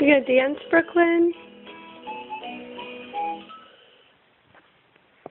You gonna dance, Brooklyn?